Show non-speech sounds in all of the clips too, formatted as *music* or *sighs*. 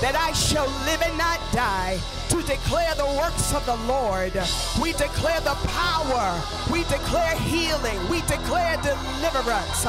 that I shall live and not die to declare the works of the Lord. We declare the power. We declare healing. We declare deliverance.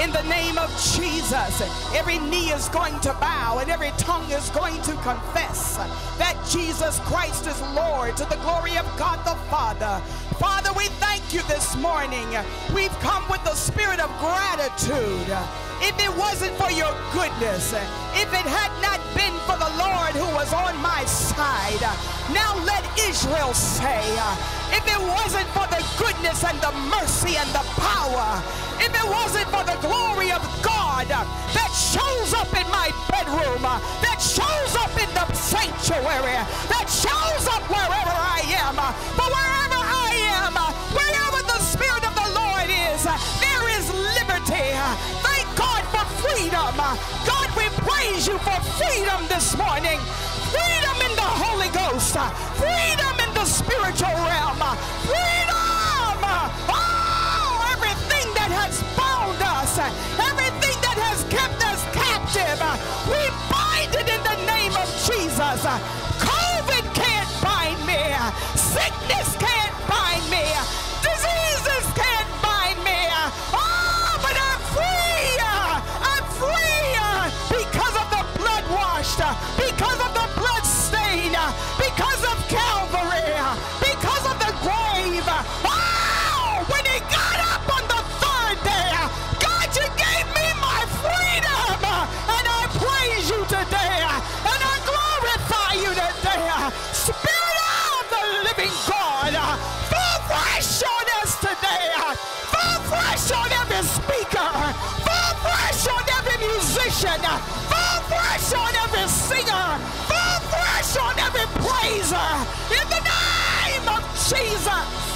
In the name of Jesus, every knee is going to bow and every tongue is going to confess that Jesus Christ is Lord to the glory of God the Father. Father, we thank you this morning. We've come with the spirit of gratitude. If it wasn't for your goodness, if it had not been for the Lord who was on my side, now let Israel say, if it wasn't for the goodness and the mercy and the power, if it wasn't for the glory of God that shows up in my bedroom, that shows up in the sanctuary, that shows up wherever I am, but wherever I am, wherever the Spirit of the Lord is, there is liberty. Praise you for freedom this morning. Freedom in the Holy Ghost. Freedom in the spiritual realm. Freedom. Oh, everything that has bound us, everything that has kept us captive, we bind it in the name of Jesus. COVID can't bind me. Sickness can't on every praiser. In the name of Jesus.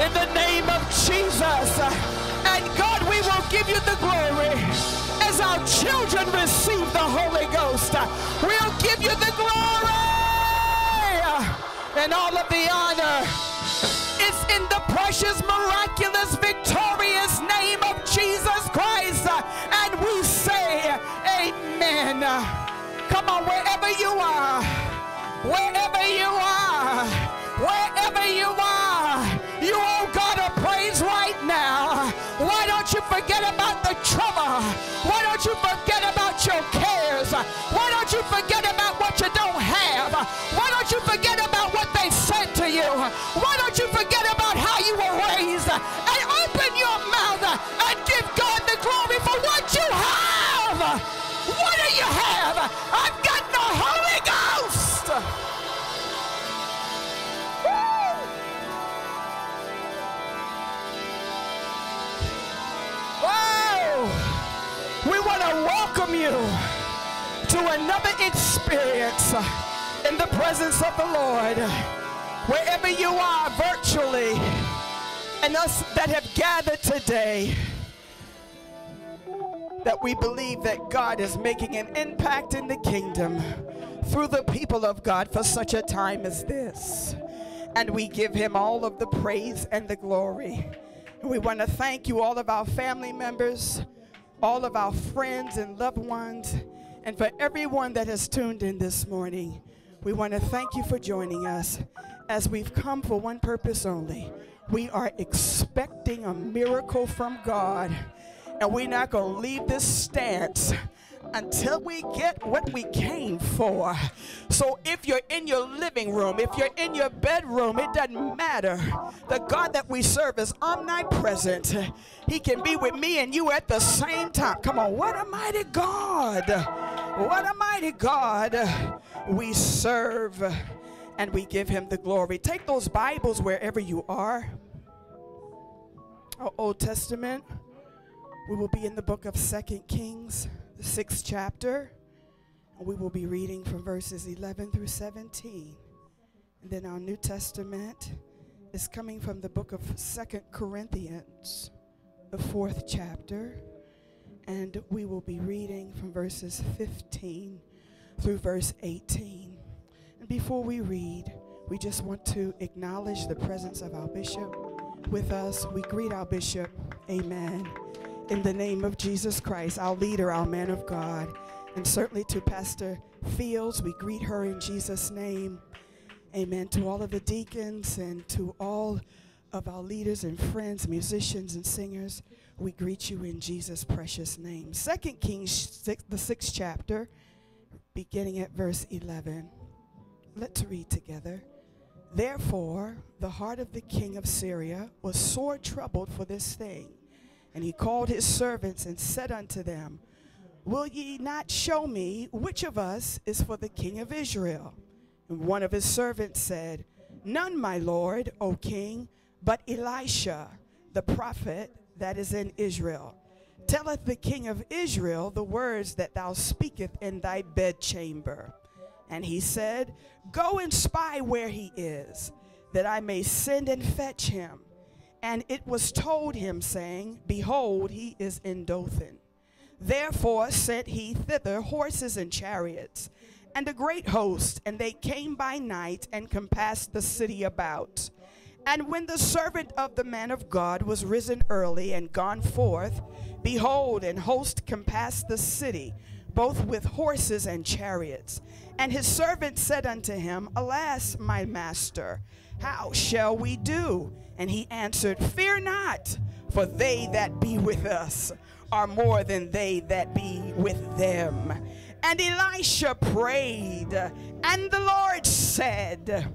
In the name of Jesus. And God, we will give you the glory as our children receive the Holy Ghost. We'll give you the glory and all of the honor. It's in the precious, miraculous, victorious name of Jesus Christ. And we say, Amen. Come on, wherever you are, wherever you are, wherever you are, you owe God a praise right now. Why don't you forget about the trouble? Why don't you forget about your cares? Why don't you forget about experience uh, in the presence of the Lord. Wherever you are virtually, and us that have gathered today, that we believe that God is making an impact in the kingdom through the people of God for such a time as this. And we give him all of the praise and the glory. We want to thank you, all of our family members, all of our friends and loved ones, and for everyone that has tuned in this morning. We want to thank you for joining us as we've come for one purpose only. We are expecting a miracle from God, and we're not going to leave this stance until we get what we came for. So if you're in your living room, if you're in your bedroom, it doesn't matter. The God that we serve is omnipresent. He can be with me and you at the same time. Come on, what a mighty God. What a mighty God we serve and we give him the glory. Take those Bibles wherever you are. our Old Testament, we will be in the book of Second Kings, the sixth chapter. And we will be reading from verses 11 through 17. And then our New Testament is coming from the book of Second Corinthians, the fourth chapter. And we will be reading from verses 15 through verse 18. And before we read, we just want to acknowledge the presence of our bishop with us. We greet our bishop. Amen. In the name of Jesus Christ, our leader, our man of God. And certainly to Pastor Fields, we greet her in Jesus' name. Amen. To all of the deacons and to all of our leaders and friends, musicians and singers, we greet you in Jesus' precious name. Second Kings, six, the sixth chapter, beginning at verse 11. Let's read together. Therefore, the heart of the king of Syria was sore troubled for this thing. And he called his servants and said unto them, Will ye not show me which of us is for the king of Israel? And one of his servants said, None, my lord, O king, but Elisha, the prophet that is in Israel. Telleth the king of Israel the words that thou speakest in thy bedchamber. And he said, Go and spy where he is, that I may send and fetch him. And it was told him, saying, Behold, he is in Dothan. Therefore sent he thither horses and chariots, and a great host, and they came by night and compassed the city about. And when the servant of the man of God was risen early and gone forth, behold, an host compassed the city, both with horses and chariots. And his servant said unto him, Alas, my master, how shall we do? And he answered, Fear not, for they that be with us are more than they that be with them. And Elisha prayed, and the Lord said,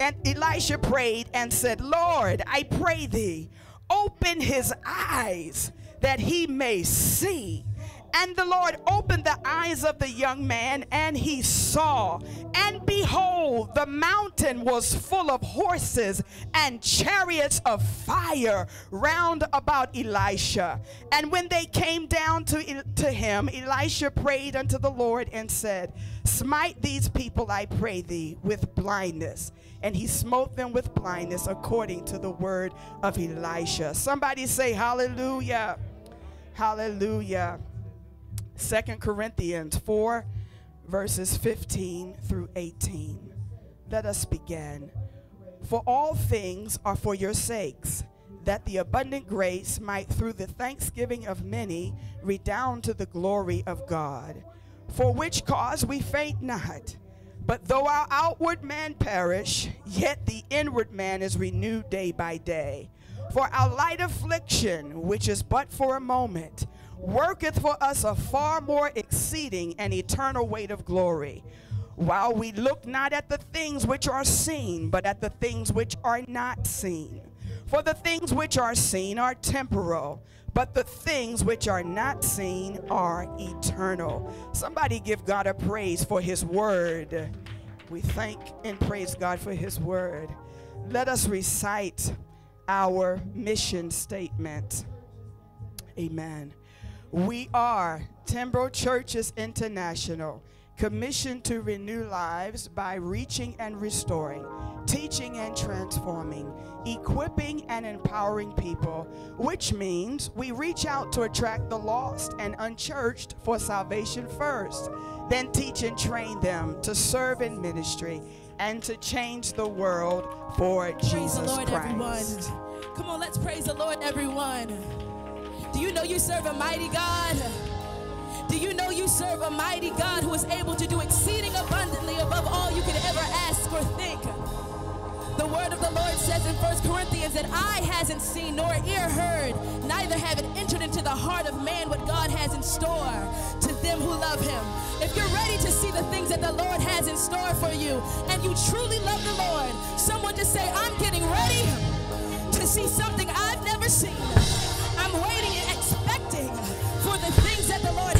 and Elisha prayed and said, Lord, I pray thee, open his eyes that he may see. And the Lord opened the eyes of the young man, and he saw. And behold, the mountain was full of horses and chariots of fire round about Elisha. And when they came down to, to him, Elisha prayed unto the Lord and said, Smite these people, I pray thee, with blindness. And he smote them with blindness according to the word of Elisha. Somebody say, Hallelujah. Hallelujah. Second Corinthians 4, verses 15 through 18. Let us begin. For all things are for your sakes, that the abundant grace might, through the thanksgiving of many, redound to the glory of God. For which cause we faint not. But though our outward man perish, yet the inward man is renewed day by day. For our light affliction, which is but for a moment, worketh for us a far more exceeding and eternal weight of glory. While we look not at the things which are seen, but at the things which are not seen. For the things which are seen are temporal, but the things which are not seen are eternal. Somebody give God a praise for his word. We thank and praise God for his word. Let us recite our mission statement. Amen. We are Timbro Churches International, commissioned to renew lives by reaching and restoring, teaching and transforming, equipping and empowering people, which means we reach out to attract the lost and unchurched for salvation first, then teach and train them to serve in ministry and to change the world for praise Jesus the Lord, Christ. everyone. Come on, let's praise the Lord, everyone. Do you know you serve a mighty God? Do you know you serve a mighty God who is able to do exceeding abundantly above all you could ever ask or think? The word of the Lord says in 1 Corinthians that eye hasn't seen nor ear heard, neither have it entered into the heart of man what God has in store to them who love him. If you're ready to see the things that the Lord has in store for you and you truly love the Lord, someone just say, I'm getting ready to see something I've never seen. I'm waiting and expecting for the things that the Lord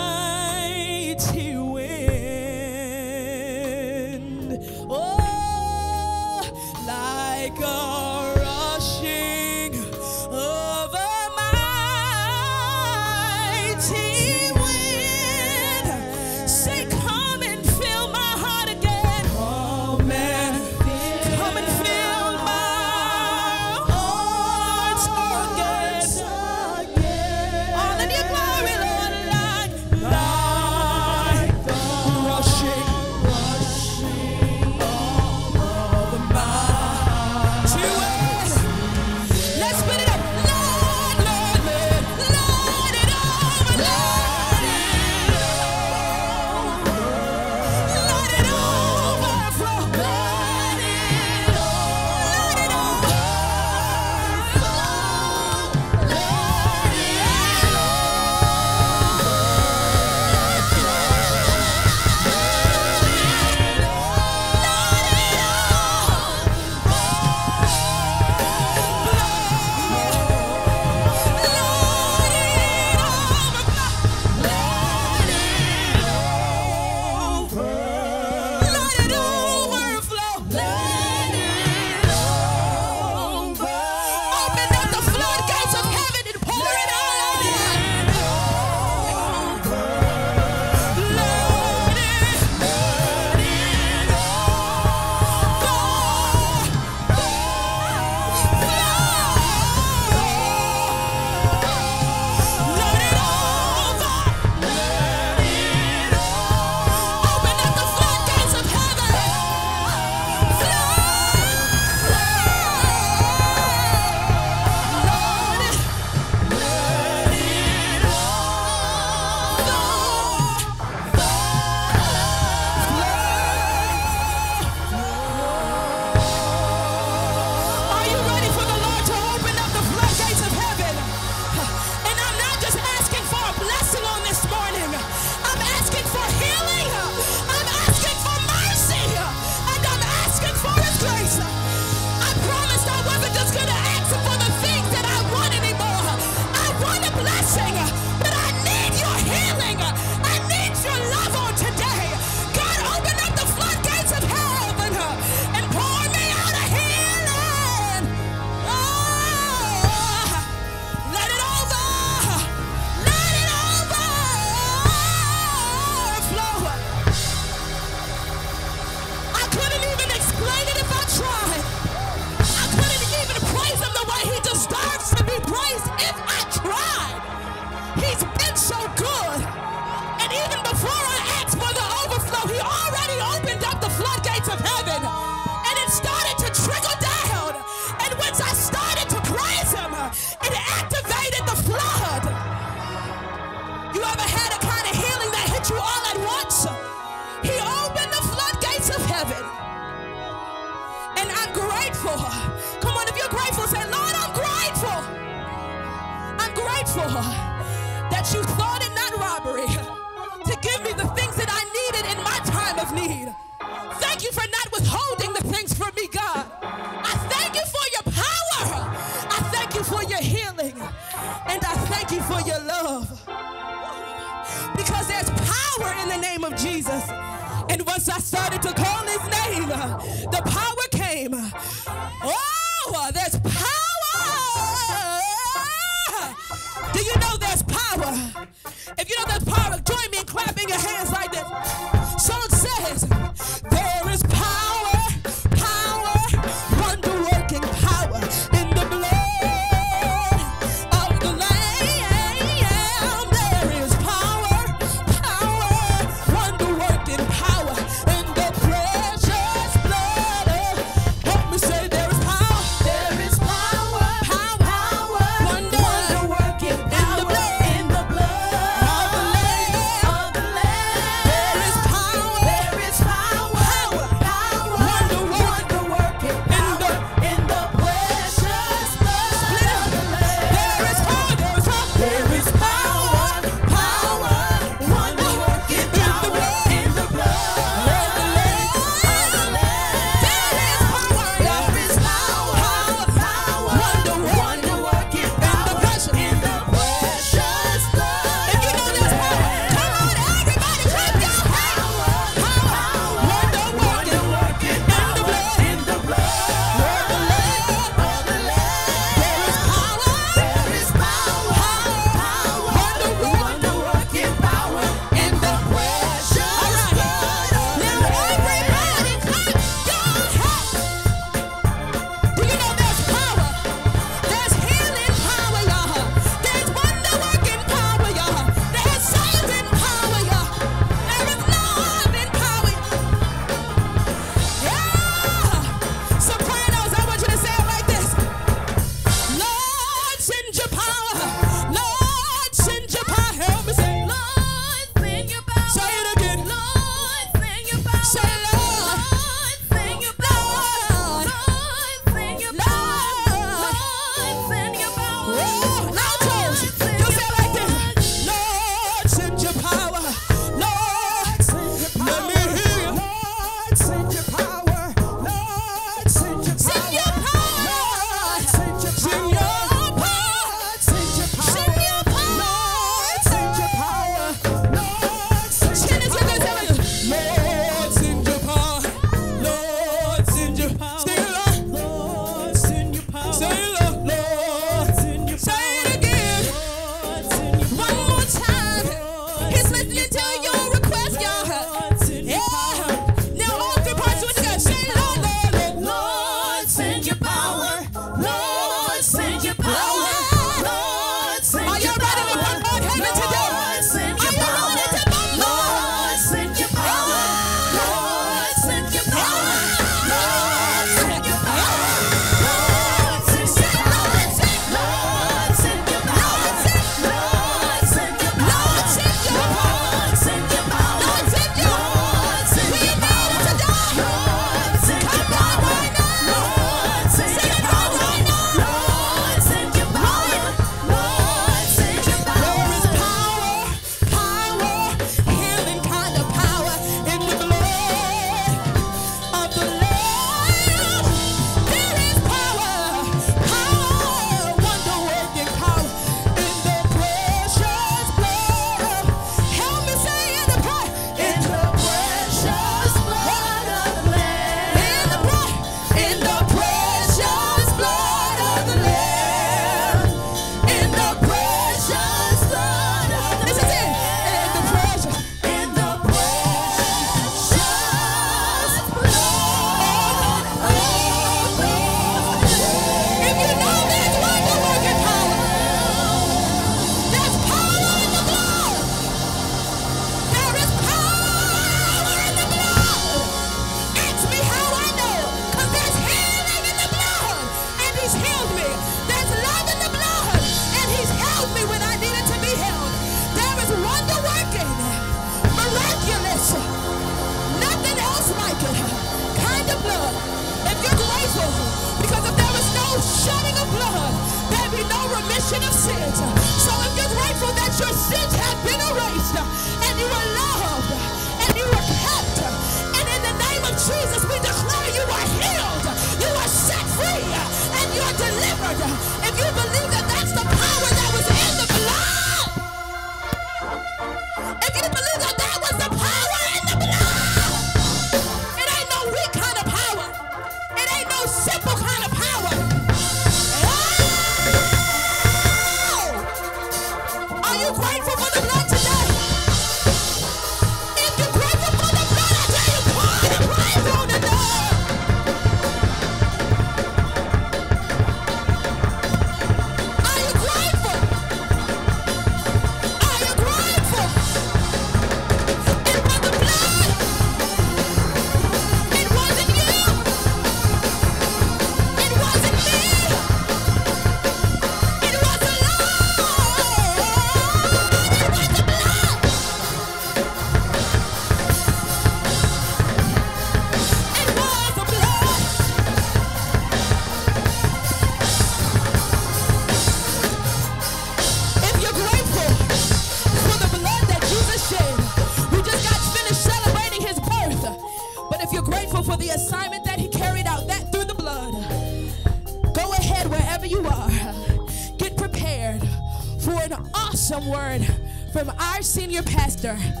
음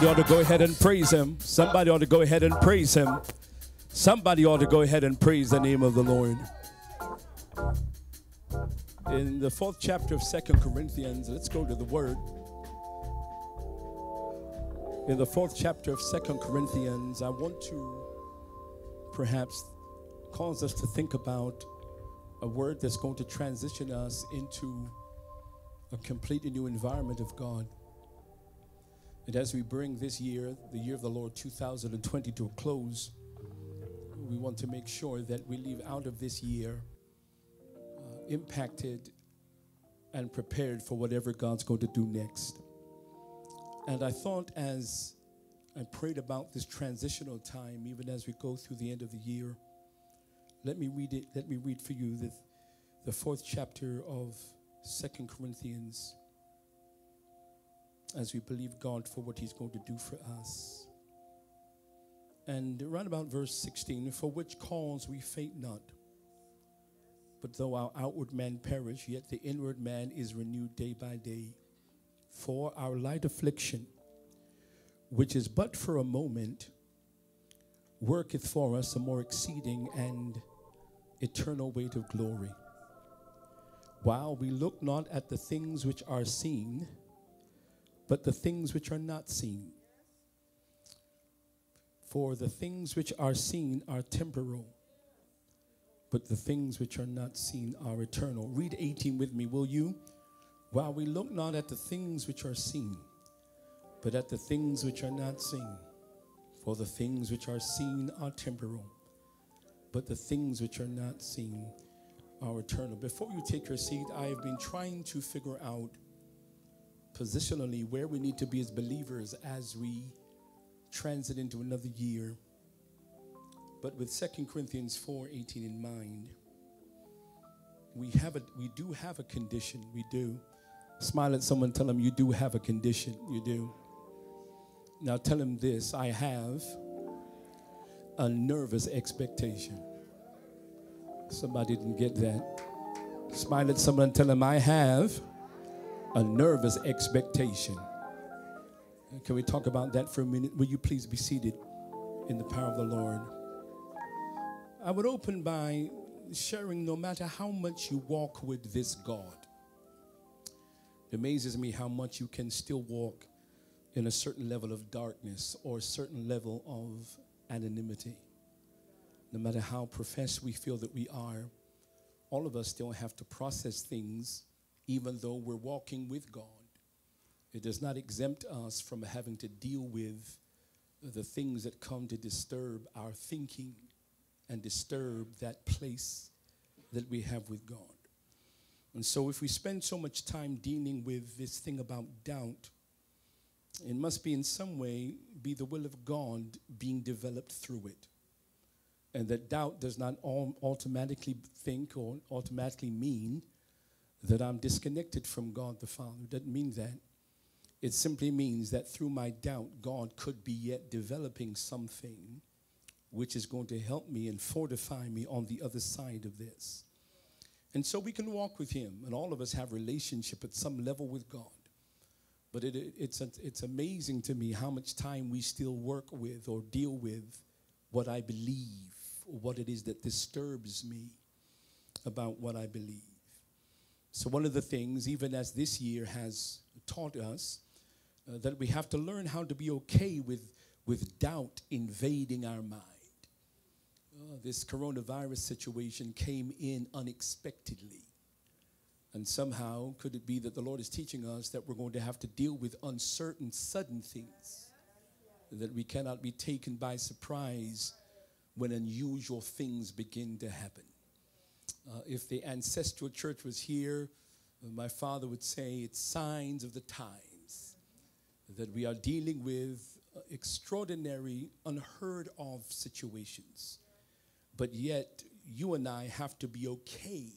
Somebody ought to go ahead and praise him. Somebody ought to go ahead and praise him. Somebody ought to go ahead and praise the name of the Lord. In the fourth chapter of Second Corinthians, let's go to the word. In the fourth chapter of Second Corinthians, I want to perhaps cause us to think about a word that's going to transition us into a completely new environment of God. And as we bring this year, the year of the Lord 2020, to a close, we want to make sure that we leave out of this year uh, impacted and prepared for whatever God's going to do next. And I thought as I prayed about this transitional time, even as we go through the end of the year, let me read it, let me read for you the, the fourth chapter of Second Corinthians as we believe God for what He's going to do for us. And right about verse 16, for which cause we faint not. But though our outward man perish, yet the inward man is renewed day by day. For our light affliction, which is but for a moment, worketh for us a more exceeding and eternal weight of glory. While we look not at the things which are seen, but the things which are not seen. For the things which are seen are temporal, but the things which are not seen are eternal. Read 18 with me, will you? While we look not at the things which are seen, but at the things which are not seen. For the things which are seen are temporal, but the things which are not seen are eternal. Before you take your seat, I have been trying to figure out positionally where we need to be as believers as we transit into another year. But with 2 Corinthians 4:18 in mind, we have a we do have a condition. We do. Smile at someone, tell them you do have a condition. You do. Now tell them this I have a nervous expectation. Somebody didn't get that. Smile at someone, and tell them I have a nervous expectation. Can we talk about that for a minute? Will you please be seated in the power of the Lord? I would open by sharing no matter how much you walk with this God, it amazes me how much you can still walk in a certain level of darkness or a certain level of anonymity. No matter how professed we feel that we are, all of us still have to process things even though we're walking with God. It does not exempt us from having to deal with the things that come to disturb our thinking and disturb that place that we have with God. And so, if we spend so much time dealing with this thing about doubt, it must be in some way be the will of God being developed through it. And that doubt does not automatically think or automatically mean that I'm disconnected from God the Father. It doesn't mean that. It simply means that through my doubt, God could be yet developing something which is going to help me and fortify me on the other side of this. And so we can walk with Him, and all of us have relationship at some level with God. But it, it- it's, it's amazing to me how much time we still work with or deal with what I believe or what it is that disturbs me about what I believe. So, one of the things, even as this year has taught us, uh, that we have to learn how to be okay with, with doubt invading our mind. Uh, this coronavirus situation came in unexpectedly. And somehow, could it be that the Lord is teaching us that we're going to have to deal with uncertain, sudden things? That we cannot be taken by surprise when unusual things begin to happen. Uh, if the ancestral church was here, my father would say it's signs of the times that we are dealing with uh, extraordinary, unheard of situations. But yet, you and I have to be okay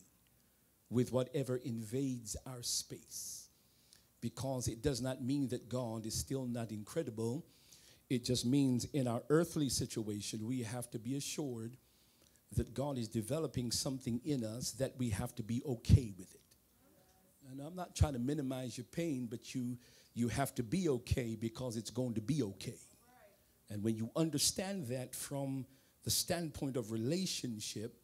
with whatever invades our space because it does not mean that God is still not incredible. It just means in our earthly situation, we have to be assured that God is developing something in us that we have to be okay with it. And I'm not trying to minimize your pain, but you you have to be okay because it's going to be okay. And when you understand that from the standpoint of relationship,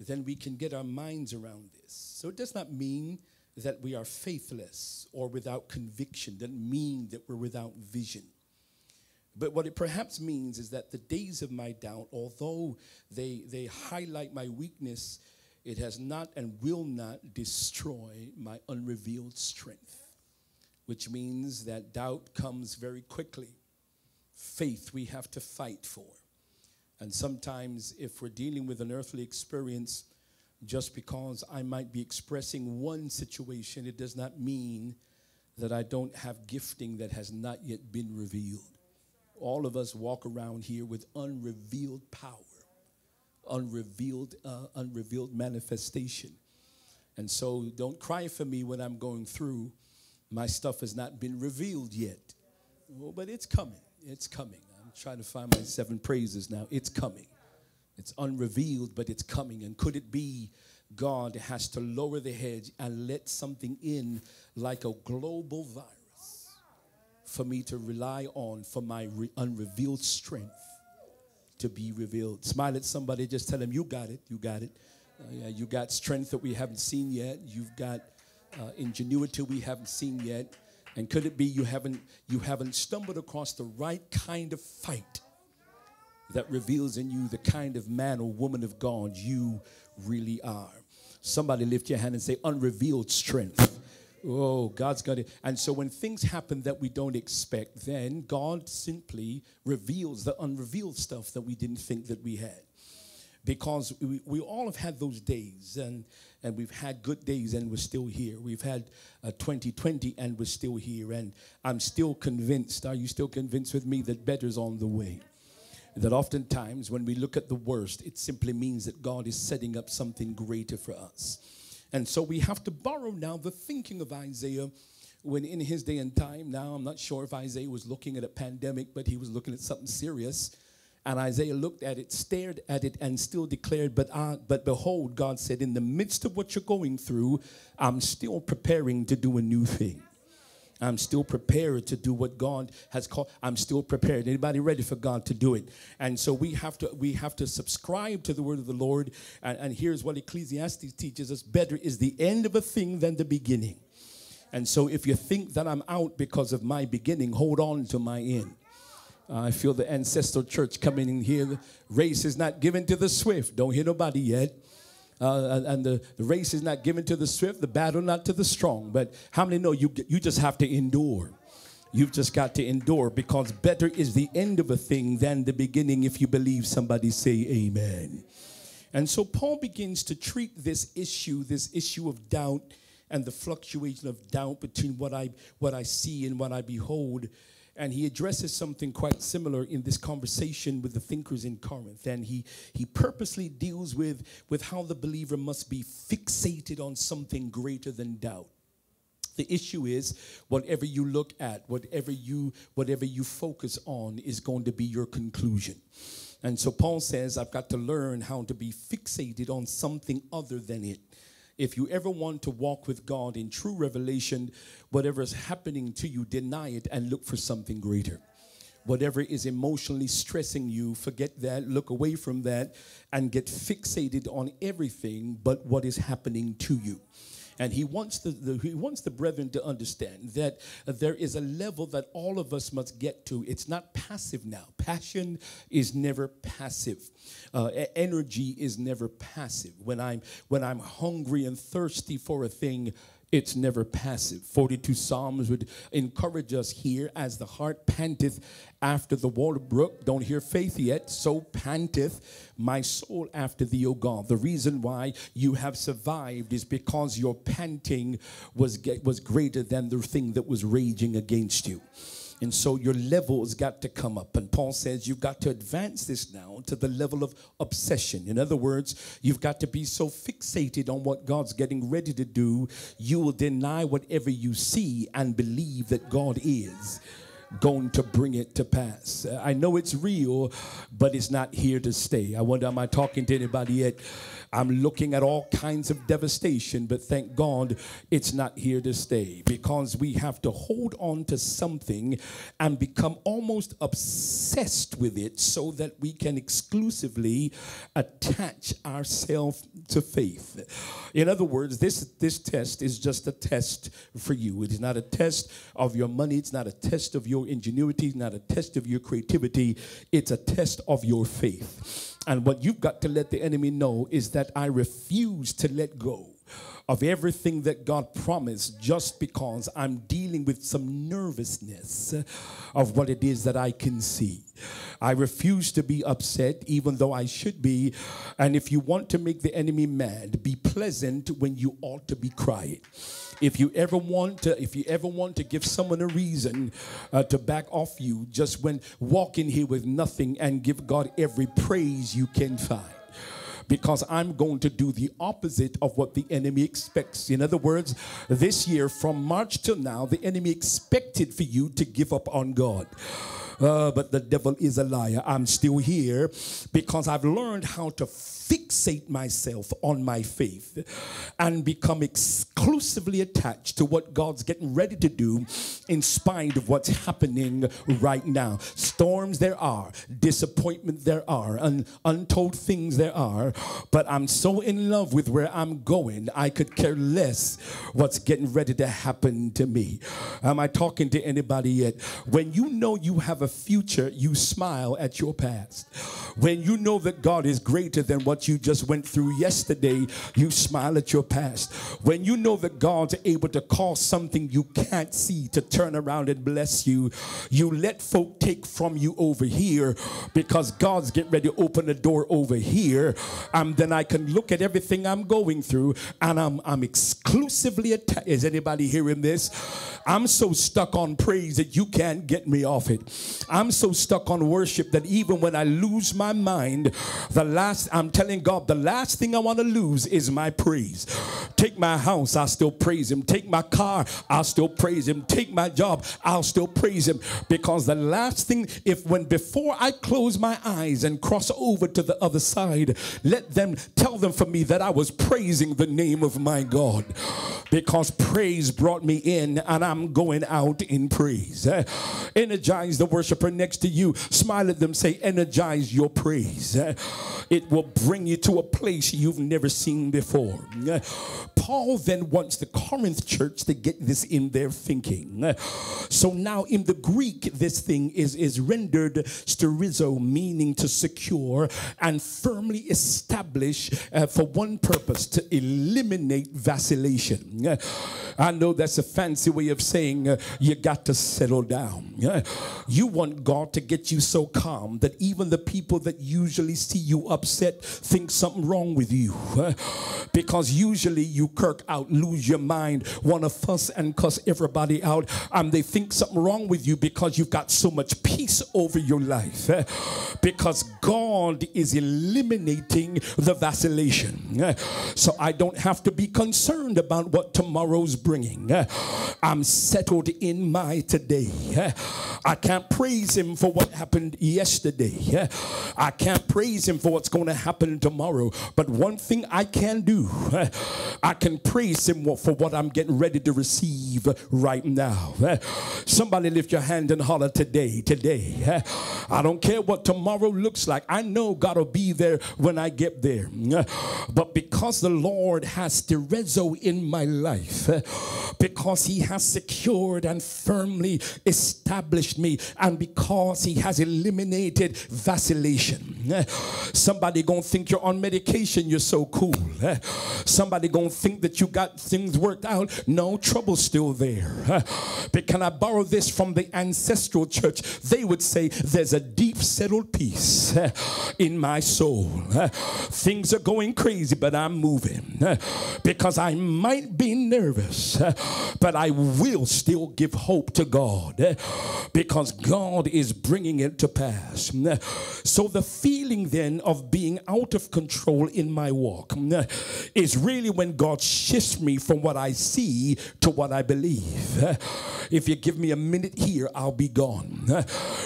then we can get our minds around this. So it does not mean that we are faithless or without conviction, doesn't mean that we're without vision. But what it perhaps means is that the days of my doubt, although they, they highlight my weakness, it has not and will not destroy my unrevealed strength, which means that doubt comes very quickly. Faith we have to fight for. And sometimes, if we're dealing with an earthly experience, just because I might be expressing one situation, it does not mean that I don't have gifting that has not yet been revealed. All of us walk around here with unrevealed power, unrevealed, uh, unrevealed manifestation. And so don't cry for me when I'm going through. My stuff has not been revealed yet. Oh, but it's coming. It's coming. I'm trying to find my seven praises now. It's coming. It's unrevealed, but it's coming. And could it be God has to lower the hedge and let something in like a global virus for me to rely on for my re- unrevealed strength to be revealed? Smile at somebody, just tell them, You got it. You got it. Uh, yeah, you got strength that we haven't seen yet. You've got uh, ingenuity we haven't seen yet. And could it be you haven't you haven't stumbled across the right kind of fight that reveals in you the kind of man or woman of God you really are? Somebody lift your hand and say unrevealed strength. Oh, God's got it. And so when things happen that we don't expect, then God simply reveals the unrevealed stuff that we didn't think that we had. Because we, we all have had those days and, and we've had good days and we're still here. We've had uh, 2020 and we're still here. And i'm still convinced are you still convinced with me that better's on the way? That oftentimes when we look at the worst it simply means that god is setting up something greater for us and so we have to borrow now the thinking of isaiah when in his day and time now i'm not sure if isaiah was looking at a pandemic but he was looking at something serious and Isaiah looked at it, stared at it, and still declared, but, uh, but behold, God said, in the midst of what you're going through, I'm still preparing to do a new thing. I'm still prepared to do what God has called. I'm still prepared. Anybody ready for God to do it? And so we have to we have to subscribe to the word of the Lord. And, and here's what Ecclesiastes teaches us: better is the end of a thing than the beginning. And so if you think that I'm out because of my beginning, hold on to my end. I feel the ancestral church coming in here. The race is not given to the swift. Don't hear nobody yet. Uh, and- the, the race is not given to the swift, the battle not to the strong. But how many know you, you just have to endure? You've just got to endure because better is the end of a thing than the beginning. If you believe, somebody say amen. And so Paul begins to treat this issue, this issue of doubt and the fluctuation of doubt between what I what I see and what I behold. And he addresses something quite similar in this conversation with the thinkers in Corinth. And he he purposely deals with, with how the believer must be fixated on something greater than doubt. The issue is whatever you look at, whatever you whatever you focus on is going to be your conclusion. And so Paul says, I've got to learn how to be fixated on something other than it. If you ever want to walk with God in true revelation, whatever is happening to you, deny it and look for something greater. Whatever is emotionally stressing you, forget that, look away from that, and get fixated on everything but what is happening to you. And he wants the, the, he wants the brethren to understand that there is a level that all of us must get to. It's not passive now. Passion is never passive. Uh, energy is never passive. When I'm when I'm hungry and thirsty for a thing, it's never passive. 42 Psalms would encourage us here as the heart panteth after the water brook. Don't hear faith yet. So panteth my soul after thee, O God. The reason why you have survived is because your panting was, was greater than the thing that was raging against you. And so your level has got to come up. And Paul says you've got to advance this now to the level of obsession. In other words, you've got to be so fixated on what God's getting ready to do, you will deny whatever you see and believe that God is going to bring it to pass. I know it's real, but it's not here to stay. I wonder, am I talking to anybody yet? I'm looking at all kinds of devastation, but thank God it's not here to stay because we have to hold on to something and become almost obsessed with it so that we can exclusively attach ourselves to faith. In other words, this, this test is just a test for you. It is not a test of your money, it's not a test of your ingenuity, it's not a test of your creativity, it's a test of your faith. And what you've got to let the enemy know is that I refuse to let go of everything that God promised just because I'm dealing with some nervousness of what it is that I can see. I refuse to be upset, even though I should be. And if you want to make the enemy mad, be pleasant when you ought to be crying. If you ever want to, if you ever want to give someone a reason uh, to back off you, just when walk in here with nothing and give God every praise you can find because I'm going to do the opposite of what the enemy expects. In other words, this year from March till now, the enemy expected for you to give up on God. Uh, but the devil is a liar. I'm still here because I've learned how to fixate myself on my faith and become exclusively attached to what God's getting ready to do in spite of what's happening right now. Storms there are, disappointment there are, and untold things there are, but I'm so in love with where I'm going, I could care less what's getting ready to happen to me. Am I talking to anybody yet? When you know you have a future, you smile at your past. When you know that God is greater than what you just went through yesterday, you smile at your past. When you know that God's able to cause something you can't see to turn around and bless you, you let folk take from you over here because God's getting ready to open the door over here. And then I can look at everything I'm going through and I'm, I'm exclusively attached. Is anybody hearing this? I'm so stuck on praise that you can't get me off it. I'm so stuck on worship that even when I lose my mind, the last, I'm telling God, the last thing I want to lose is my praise. Take my house, I'll still praise Him. Take my car, I'll still praise Him. Take my job, I'll still praise Him. Because the last thing, if when before I close my eyes and cross over to the other side, let them tell them for me that I was praising the name of my God. Because praise brought me in and I'm going out in praise. Eh, Energize the worshiper next to you. Smile at them, say, Energize your praise. Eh, It will bring you to a place you've never seen before. Eh, Paul then wants the Corinth church to get this in their thinking. So now in the Greek, this thing is, is rendered sterizo, meaning to secure and firmly establish established uh, for one purpose to eliminate vacillation. I know that's a fancy way of saying uh, you got to settle down. You want God to get you so calm that even the people that usually see you upset think something wrong with you. Because usually you kirk out, lose your mind, want to fuss and cuss everybody out, and they think something wrong with you because you've got so much peace over your life. Because God is eliminating the vacillation. So I don't have to be concerned about what tomorrow's bringing. I'm settled in my today. I can't praise Him for what happened yesterday. I can't praise Him for what's going to happen tomorrow. But one thing I can do, I can praise Him for what I'm getting ready to receive right now. Somebody lift your hand and holler today, today. I don't care what tomorrow looks like. I know God will be there when I get there. Uh, But because the Lord has Terezo in my life, because He has secured and firmly established me, and because He has eliminated vacillation, somebody gonna think you're on medication. You're so cool. Somebody gonna think that you got things worked out. No, trouble's still there. But can I borrow this from the ancestral church? They would say there's a deep settled peace in my soul. Things are going crazy, but I'm moving uh, because I might be nervous, uh, but I will still give hope to God uh, because God is bringing it to pass. So the feeling then of being out of control in my walk is really when God shifts me from what I see to what I believe. If you give me a minute here, I'll be gone.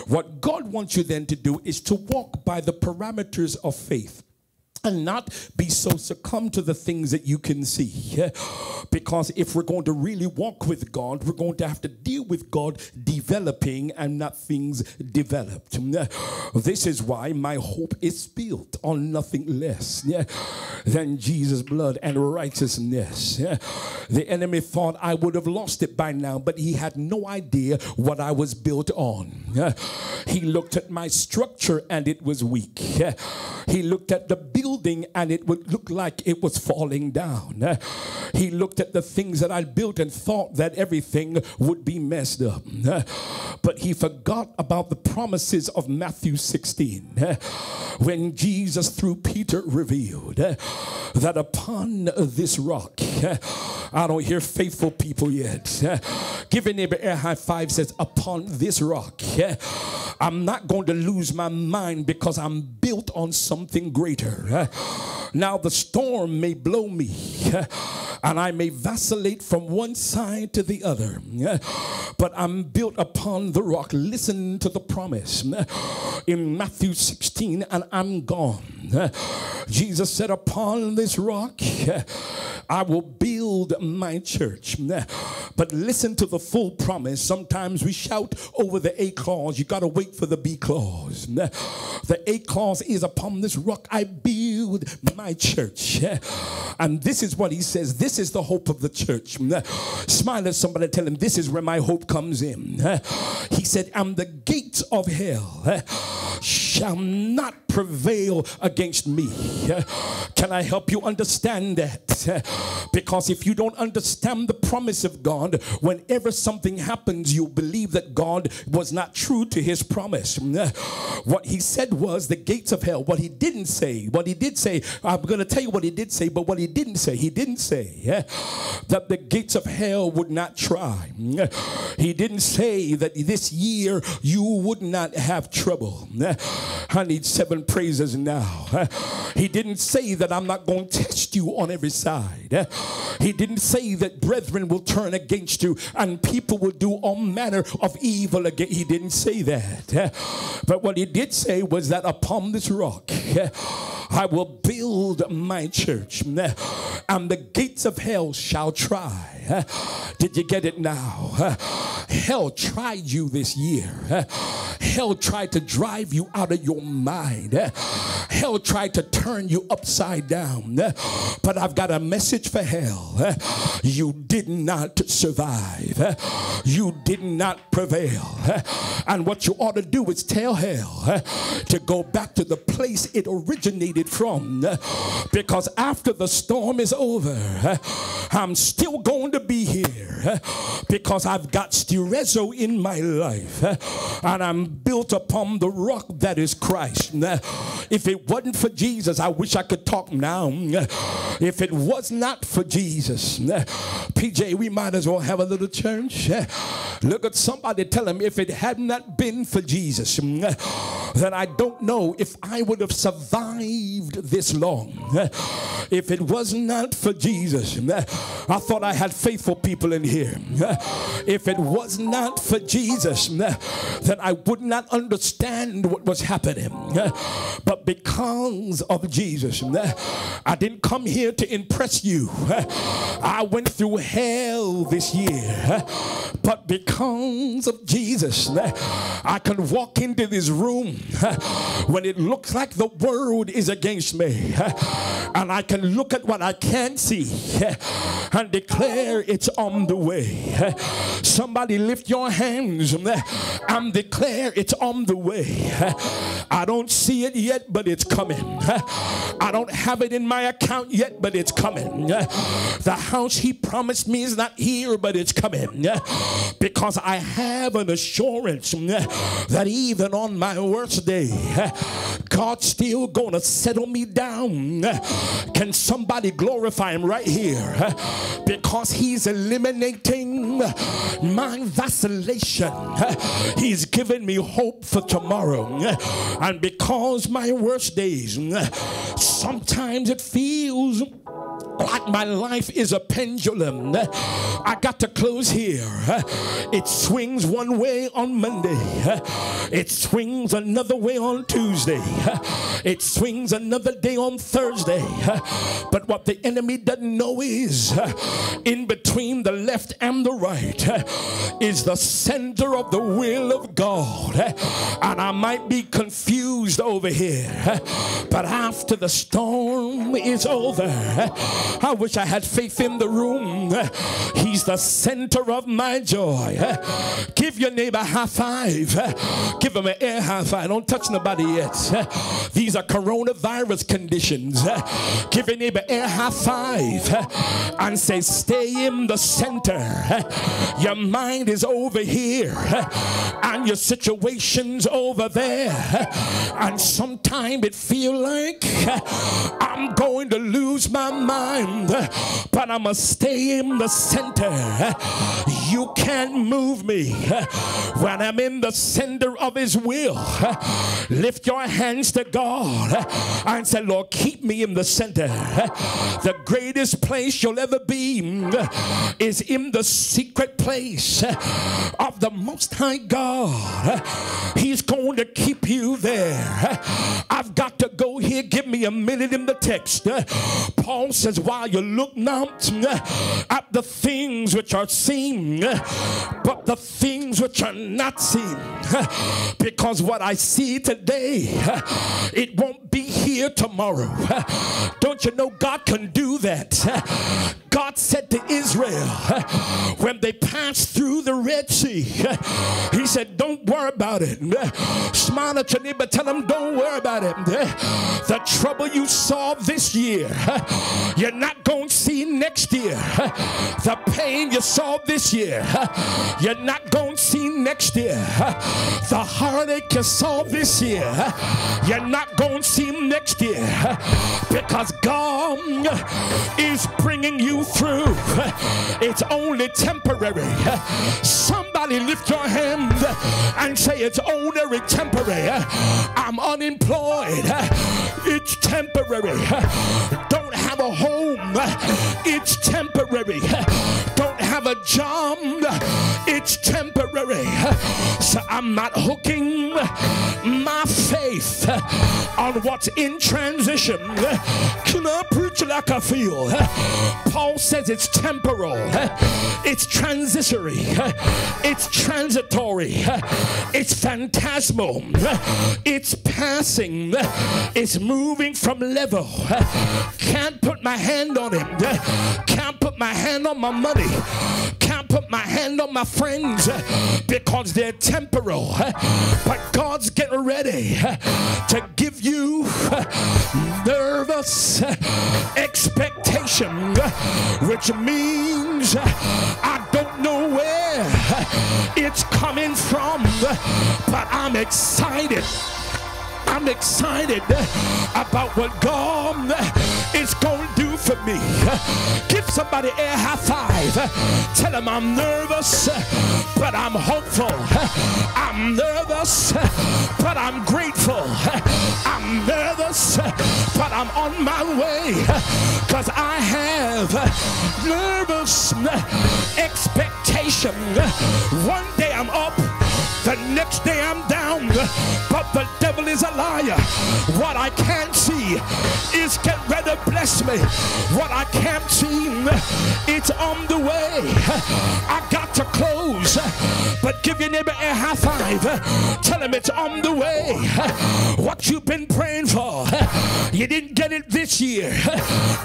What God wants you then to do is to walk by the parameters of faith and not be so succumb to the things that you can see. Because if we're going to really walk with God, we're going to have to deal with God developing and not things developed. This is why my hope is built on nothing less than Jesus' blood and righteousness. The enemy thought I would have lost it by now, but he had no idea what I was built on. He looked at my structure and it was weak. He looked at the building and it would look like it was falling down. *gasps* He looked at the things that I built and thought that everything would be messed up. *gasps* But he forgot about the promises of Matthew 16 uh, *gasps* when Jesus, through Peter, revealed that upon this rock, I don't hear faithful people yet. *laughs* Give a neighbor air high five says, Upon this rock, *laughs* I'm not going to lose my mind because I'm built on something greater. *laughs* *sighs* Now the storm may blow me *sighs* and I may vacillate from one side to the other, *sighs* but I'm built upon the rock. Listen to the promise in Matthew 16, and I'm gone. Jesus said, Upon this rock, I will build my church. But listen to the full promise. Sometimes we shout over the A clause. You got to wait for the B clause. The A clause is upon this rock I build my church. *sighs* And this is what he says. This is the hope of the church. *sighs* Smile at somebody, tell him this is where my hope comes in. *sighs* He said, I'm the gates of hell shall not prevail against me. Can I help you understand that? Because if you don't understand the promise of God, whenever something happens, you believe that God was not true to his promise. What he said was the gates of hell. What he didn't say, what he did say, I'm going to tell you what he did say, but what he didn't say, he didn't say uh, that the gates of hell would not try. He didn't say that this year you would not have trouble. Uh, I need seven praises now. Uh, He didn't say that I'm not going to test you on every side. Uh, He didn't say that brethren will turn against you and people will do all manner of evil again. He didn't say that. But what he did say was that upon this rock I will build my church and the gates of hell shall try. Did you get it now? Hell tried you this year. Hell tried to drive you out of your mind. Hell tried to turn you upside down. But I've got a message for hell. You did not survive. You did not prevail. And what you ought to do is tell hell to go back to the place it originated from. Because after the storm is over, I'm still going to be here because I've got sterizo in my life and I'm built upon the rock that is Christ. If it wasn't for Jesus, I wish I could talk now. If it was not for Jesus, PJ, we might as well have a little church. Look at somebody tell him if it had not been for Jesus, hmm, then I don't know if I would have survived this long. If it was not for Jesus, hmm, I thought I had faithful people in here. *laughs* If it was not for Jesus, *laughs* then I would not understand what was happening. *laughs* But because of Jesus, I didn't come here to impress you. I went through hell this year. But because of Jesus, I can walk into this room when it looks like the world is against me. And I can look at what I can't see and declare it's on the way. Somebody lift your hands and declare it's on the way. I don't see it yet, but it's coming. I don't have it in my account yet, but it's coming. The house he promised me is not here, but it's coming. Because I have an assurance that even on my worst day, God's still gonna settle me down. Can somebody glorify him right here? Because he's eliminating my vacillation. He's given me hope for tomorrow. And because my worst days, sometimes it feels like my life is a pendulum. I got to close here. It swings one way on Monday, it swings another way on Tuesday, it swings another day on Thursday. But what the enemy doesn't know is in between the left and the right is the center of the will of God. And I might be confused over here, but after the storm is over, I wish I had faith in the room. He's the center of my joy. Give your neighbor a high five. Give him an air high five. Don't touch nobody yet. These are coronavirus conditions. Give your neighbor air high five and say, Stay in the center. Your mind is over here and your situation's over there. And sometimes it feel like I'm going to lose my mind, but I must stay in the center. You can't move me when I'm in the center of His will. Lift your hands to God and say, Lord, keep me in the center. The greatest place you'll ever be is in the secret place of the Most High God. He's going to keep you there. I've got to go here. Give me a minute in the text. Paul says, while you look not eh, at the things which are seen, eh, but the things which are not seen. Eh, because what I see today, it won't be here tomorrow. Don't you know God can do that? God said to Israel when they passed through the Red Sea, He said, Don't worry about it. Smile at your neighbor, tell them, Don't worry about it. The trouble you saw this year, you're not going to see next year. *laughs* The pain you saw this year, *laughs* you're not going to see next year. *laughs* The heartache you saw this year, you're not going to see next year. Because God is bringing you through. It's only temporary. Somebody lift your hand and say, It's only temporary. I'm unemployed. It's temporary. Don't have a home. It's temporary. Don't have a job. It's temporary. So I'm not hooking my faith on what's in transition. Can I preach spiritually I feel. Paul says it's temporal, it's transitory, it's transitory, it's phantasmal, it's passing, it's moving from level. Can't put my hand on it, can't put my hand on my money, can't put my hand on my friends because they're temporal. But God's getting ready to give you nervous expectation, which means I don't know where it's coming from, but I'm excited. I'm excited about what God is going to do for me. Give somebody a high five. Tell them I'm nervous, but I'm hopeful. I'm nervous, but I'm grateful. I'm nervous, but I'm on my way because I have nervous expectation. One day I'm up. The next day I'm down, but the devil is a liar. What I can't see is get ready to bless me. What I can't see, it's on the way. I got to close, but give your neighbor a high five. Tell him it's on the way. What you've been praying for, you didn't get it this year,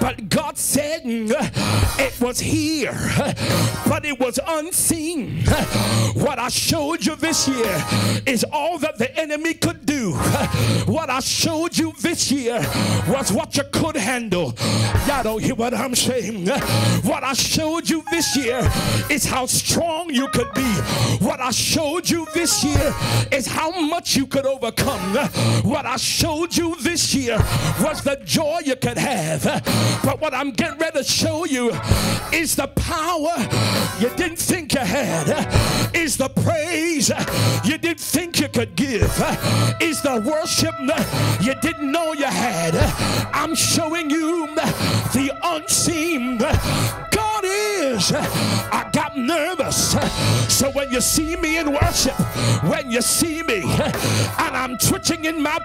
but God said it was here, but it was unseen. What I showed you this year is all that the enemy could do. What I showed you this year was what you could handle. Y'all don't hear what I'm saying. What I showed you this year is how strong you could be. What I showed you this year is how much you could overcome. What I showed you this year was the joy you could have. But what I'm getting ready to show you is the power you didn't think you had, is the praise you didn't think you could give, is the worship you didn't know you had. I'm showing you the unseen. God is. I got nervous. So when you see me in worship, when you see me and I'm twitching in my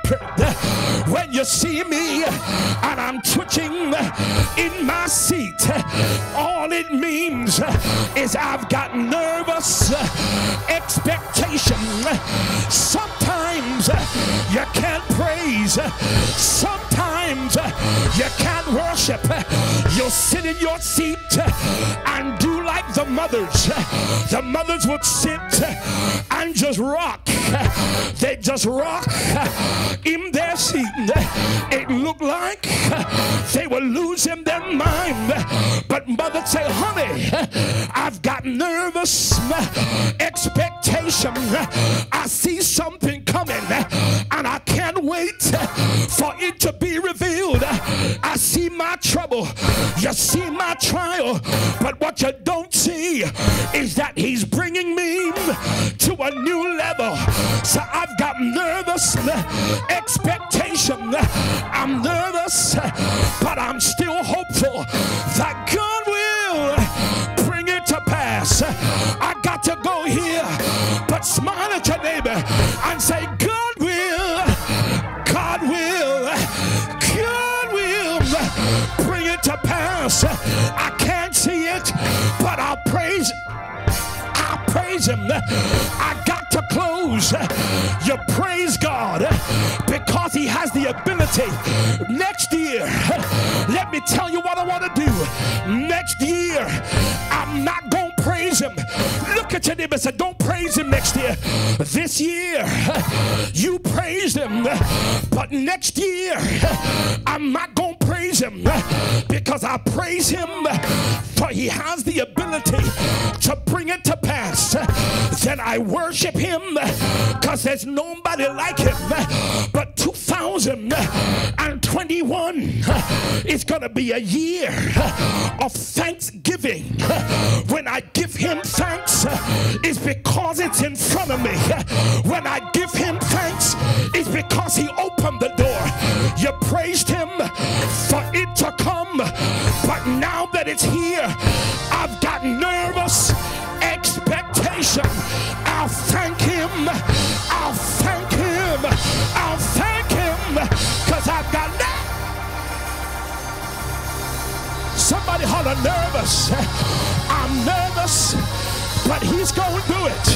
when you see me and I'm twitching in my seat, all it means is I've got nervous expectation. Sometimes uh, you can't praise, sometimes uh, you can't worship. You'll sit in your seat uh, and do like the mothers. The mothers would sit and just rock. They just rock in their seat. It looked like they were losing their mind. But mother say, honey, I've got nervous expectation. I see something coming and I can't wait for it to be revealed. I see my trouble. You see my trial. But what you don't see is that he's bringing me to a new level. So I've got nervous expectation. I'm nervous, but I'm still hopeful that God will bring it to pass. I got to go here, smile at your neighbor and say, God will, God will, God will bring it to pass. I can't see it, but I'll praise. I praise him. I got to close. You praise God because he has the ability. Next year, let me tell you what I want to do. Next year, Your neighbor and say, Don't praise him next year. This year, you praised him. But next year, I'm not going to praise him because I praise him for he has the ability to bring it to pass. Then I worship him because there's nobody like him. But 2021 is going to be a year of thanksgiving. When I give him thanks, it's because it's in front of me. When I give him thanks, it's because he opened the door. You praised him for it to come, but now that it's here, I've got nervous expectation. I'll thank him. I'll thank him. I'll thank him because I've got that. of nervous. I'm nervous, but he's going to do it.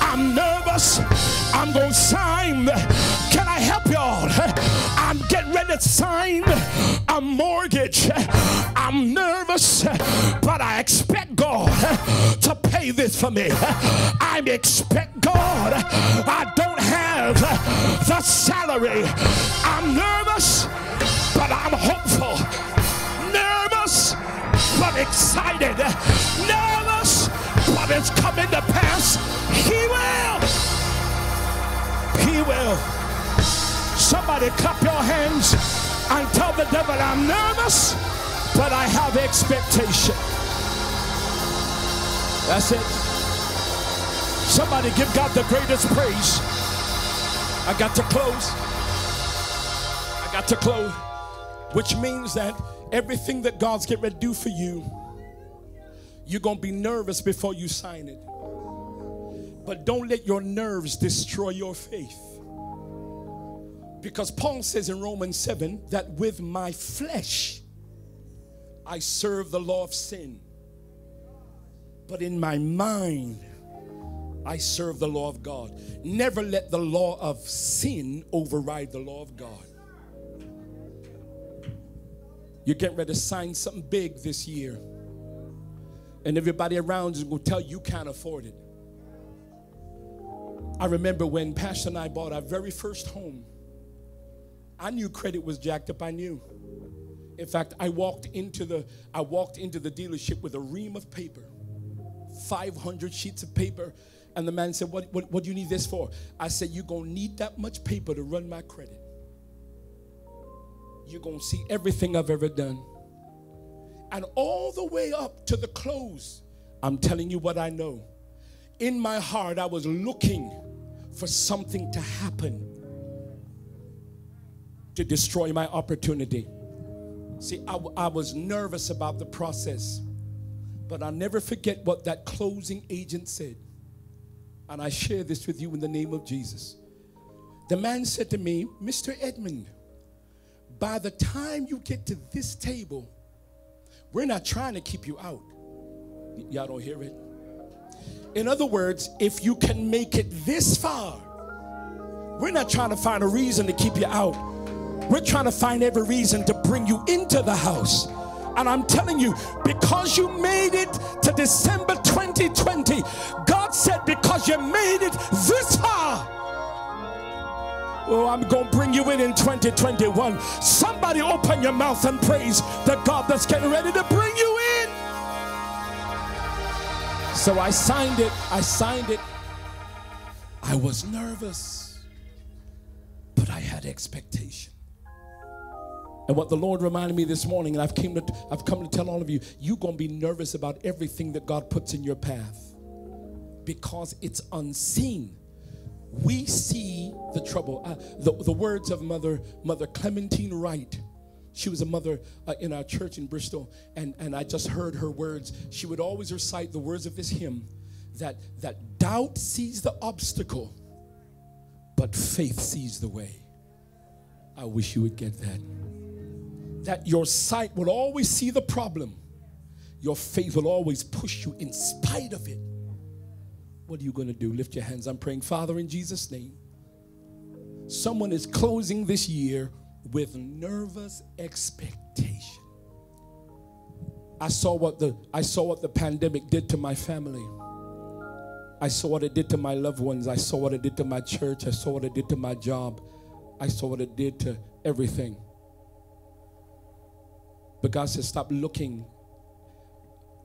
I'm nervous. I'm going to sign. Can I help y'all? I'm getting ready to sign a mortgage. I'm nervous, but I expect God to pay this for me. I expect God. I don't have the salary. I'm nervous, but I'm hopeful. Nervous, but excited. Nervous, it's coming to pass. He will. He will. Somebody clap your hands and tell the devil I'm nervous, but I have expectation. That's it. Somebody give God the greatest praise. I got to close. I got to close. Which means that everything that God's getting ready to do for you, you're going to be nervous before you sign it. But don't let your nerves destroy your faith. Because Paul says in Romans 7 that with my flesh I serve the law of sin. But in my mind I serve the law of God. Never let the law of sin override the law of God. You're getting ready to sign something big this year. And everybody around you will tell you you can't afford it. I remember when Pastor and I bought our very first home. I knew credit was jacked up. I knew. In fact, I walked into the I walked into the dealership with a ream of paper, 500 sheets of paper, and the man said, "What what, what do you need this for?" I said, "You're gonna need that much paper to run my credit. You're gonna see everything I've ever done, and all the way up to the close. I'm telling you what I know. In my heart, I was looking for something to happen to destroy my opportunity. See, I, I was nervous about the process, but I'll never forget what that closing agent said. And I share this with you in the name of Jesus. The man said to me, Mr. Edmund, by the time you get to this table, we're not trying to keep you out. Y'all don't hear it? In other words, if you can make it this far, we're not trying to find a reason to keep you out. We're trying to find every reason to bring you into the house. And I'm telling you, because you made it to December 2020, God said, because you made it this far, Oh, I'm going to bring you in in 2021. Somebody open your mouth and praise the God that's getting ready to bring you in. So I signed it. I signed it. I was nervous, but I had expectation. And what the Lord reminded me this morning, and I've came to I've come to tell all of you, you're gonna be nervous about everything that God puts in your path because it's unseen. We see the trouble. Uh, the, the words of Mother Mother Clementine Wright. She was a mother uh, in our church in Bristol, and, and I just heard her words. She would always recite the words of this hymn that, that doubt sees the obstacle, but faith sees the way. I wish you would get that. That your sight will always see the problem, your faith will always push you in spite of it. What are you going to do? Lift your hands. I'm praying, Father, in Jesus' name. Someone is closing this year with nervous expectation. I saw what the I saw what the pandemic did to my family. I saw what it did to my loved ones. I saw what it did to my church. I saw what it did to my job. I saw what it did to everything. But God says, stop looking.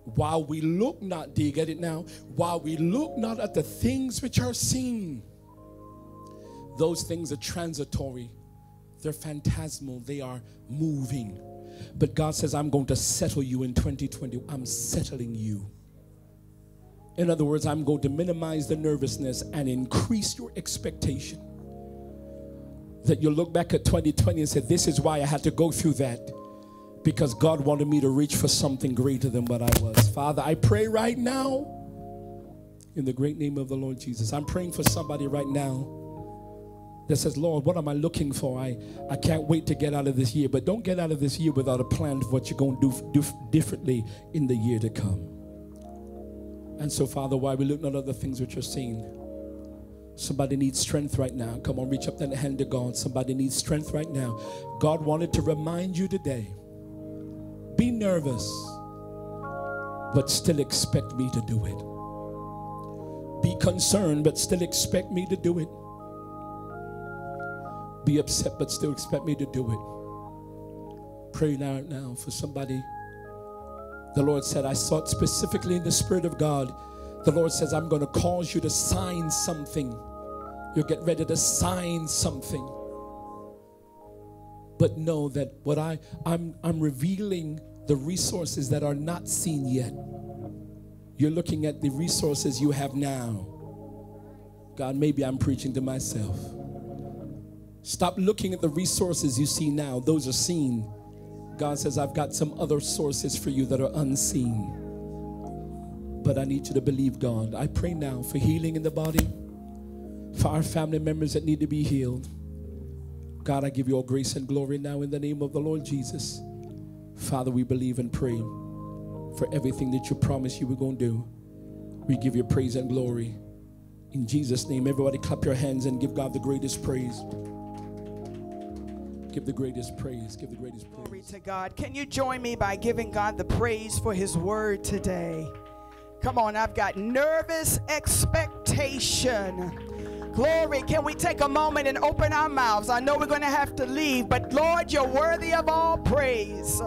While we look not, do you get it now? While we look not at the things which are seen, those things are transitory, they're phantasmal, they are moving. But God says, I'm going to settle you in 2020. I'm settling you. In other words, I'm going to minimize the nervousness and increase your expectation. That you'll look back at 2020 and say, This is why I had to go through that. Because God wanted me to reach for something greater than what I was. Father, I pray right now in the great name of the Lord Jesus. I'm praying for somebody right now that says, Lord, what am I looking for? I, I can't wait to get out of this year. But don't get out of this year without a plan for what you're going to do, do differently in the year to come. And so, Father, while we look not at other things which are seen, somebody needs strength right now. Come on, reach up that hand to God. Somebody needs strength right now. God wanted to remind you today be nervous, but still expect me to do it. Be concerned, but still expect me to do it. Be upset, but still expect me to do it. Pray now, now for somebody. The Lord said, I sought specifically in the Spirit of God. The Lord says, I'm going to cause you to sign something. You'll get ready to sign something. But know that what I, I'm, I'm revealing the resources that are not seen yet. You're looking at the resources you have now. God, maybe I'm preaching to myself. Stop looking at the resources you see now, those are seen. God says, I've got some other sources for you that are unseen. But I need you to believe God. I pray now for healing in the body, for our family members that need to be healed. God, I give you all grace and glory now in the name of the Lord Jesus. Father, we believe and pray for everything that you promised you were going to do. We give you praise and glory. In Jesus' name, everybody clap your hands and give God the greatest praise. Give the greatest praise. Give the greatest praise. Glory to God. Can you join me by giving God the praise for his word today? Come on, I've got nervous expectation. Glory. Can we take a moment and open our mouths? I know we're going to have to leave, but Lord, you're worthy of all praise.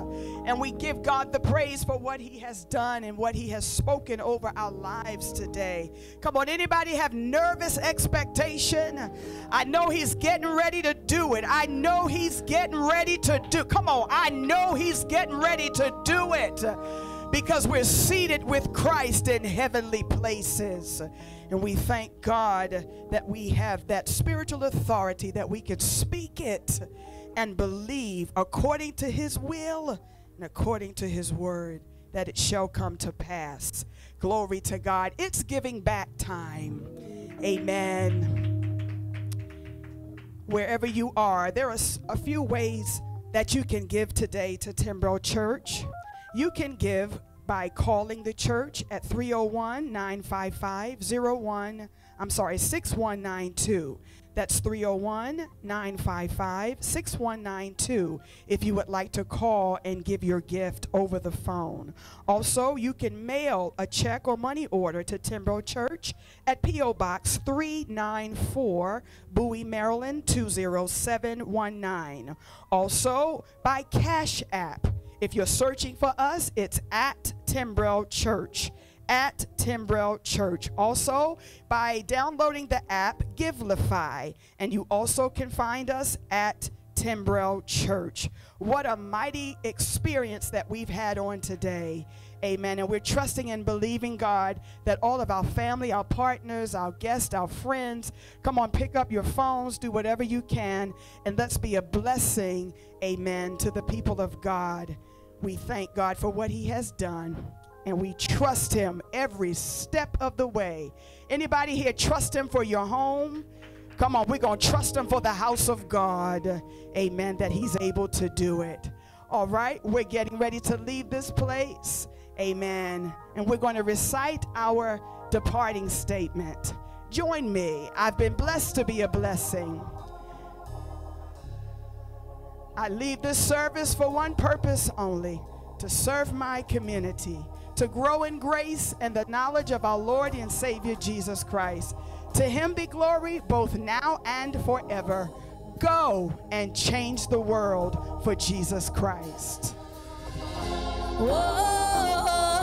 And we give God the praise for what he has done and what he has spoken over our lives today. Come on, anybody have nervous expectation? I know he's getting ready to do it. I know he's getting ready to do. Come on, I know he's getting ready to do it because we're seated with Christ in heavenly places. And we thank God that we have that spiritual authority that we can speak it and believe according to his will and according to his word that it shall come to pass. Glory to God. It's giving back time. Amen. Wherever you are, there are a few ways that you can give today to Timbro Church. You can give by calling the church at 301 955 01, I'm sorry, 6192. That's 301 955 6192 if you would like to call and give your gift over the phone. Also, you can mail a check or money order to Timbro Church at P.O. Box 394, Bowie, Maryland 20719. Also, by Cash App. If you're searching for us, it's at Timbrell Church. At Timbrell Church. Also, by downloading the app Givelify, and you also can find us at Timbrell Church. What a mighty experience that we've had on today. Amen. And we're trusting and believing God that all of our family, our partners, our guests, our friends, come on, pick up your phones, do whatever you can, and let's be a blessing, amen, to the people of God. We thank God for what He has done, and we trust Him every step of the way. Anybody here trust Him for your home? Come on, we're going to trust Him for the house of God. Amen, that He's able to do it. All right, we're getting ready to leave this place. Amen. And we're going to recite our departing statement. Join me. I've been blessed to be a blessing. I leave this service for one purpose only to serve my community, to grow in grace and the knowledge of our Lord and Savior Jesus Christ. To him be glory both now and forever. Go and change the world for Jesus Christ. Whoa.